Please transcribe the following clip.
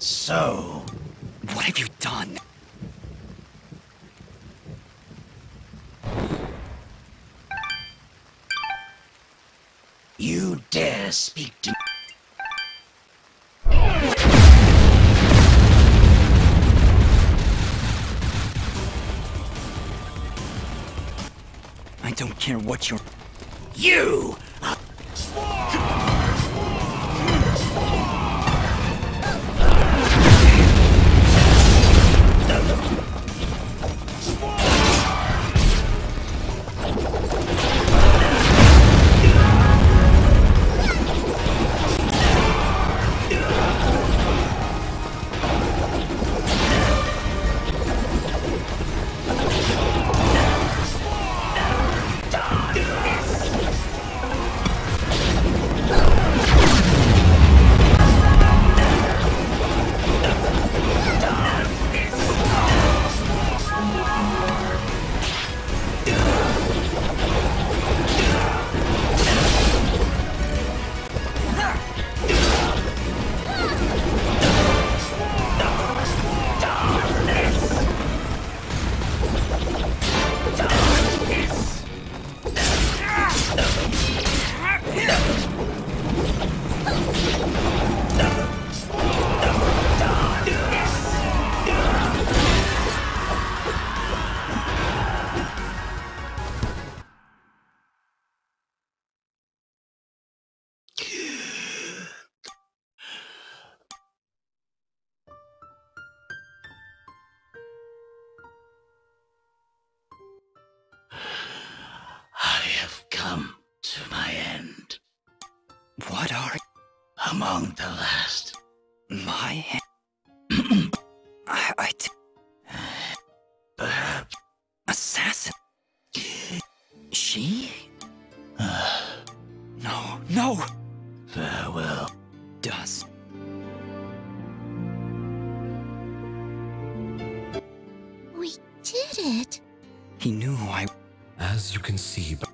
So, What have you done? you dare speak to me? I don't care what you're. you? What are Among the last. my hand? I, I t- Perhaps assassin. She? No, no. farewell. Dust. We did it. he knew I? As you can see, b-